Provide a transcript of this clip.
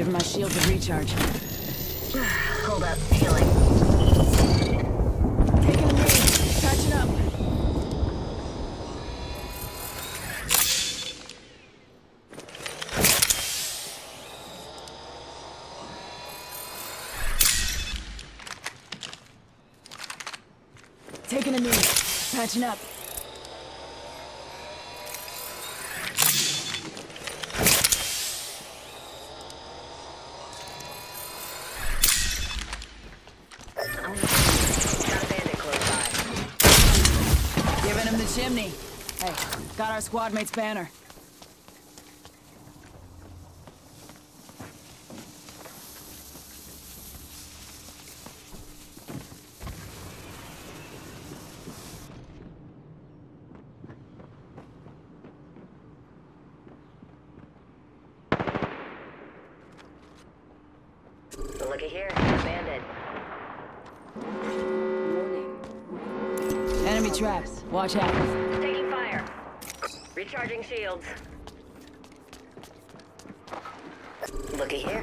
Give my shield a recharge. Hold up, healing. Taking a knee. Patching up. Taking a knee. Patching up. Him the chimney. Hey, got our squad mate's banner. Looky here, got a bandit. Enemy traps. Watch out. Taking fire. Recharging shields. Looky here,